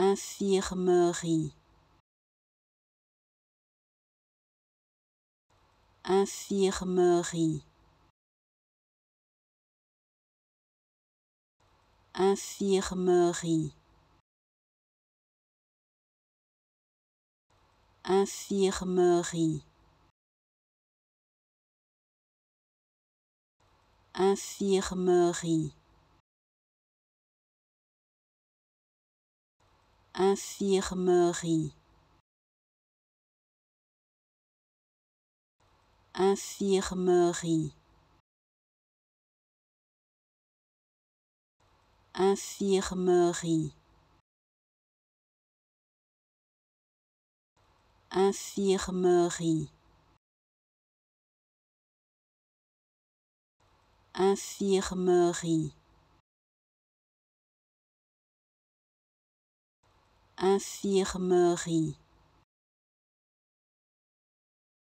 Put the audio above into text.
infirmerie. Infirmerie. Infirmerie. Infirmerie. Infirmerie infirmerie. Infirmerie. Infirmerie. Infirmerie. Infirmerie infirmerie